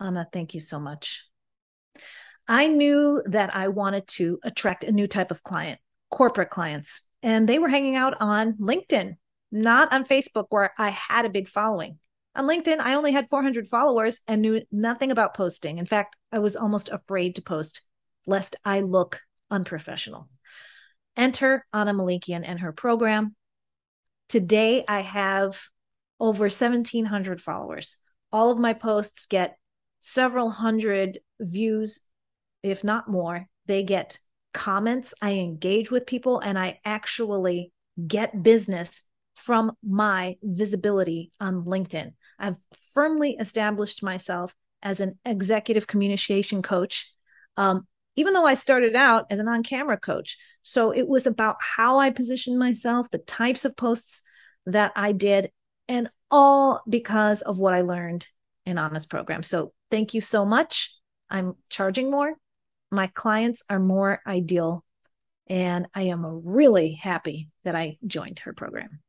Ana, thank you so much. I knew that I wanted to attract a new type of client, corporate clients, and they were hanging out on LinkedIn, not on Facebook, where I had a big following. On LinkedIn, I only had 400 followers and knew nothing about posting. In fact, I was almost afraid to post lest I look unprofessional. Enter Ana Melikian and her program. Today, I have over 1,700 followers. All of my posts get several hundred views, if not more. They get comments. I engage with people and I actually get business from my visibility on LinkedIn. I've firmly established myself as an executive communication coach, um, even though I started out as an on camera coach. So it was about how I positioned myself, the types of posts that I did, and all because of what I learned in Ana's program. So thank you so much. I'm charging more. My clients are more ideal. And I am really happy that I joined her program.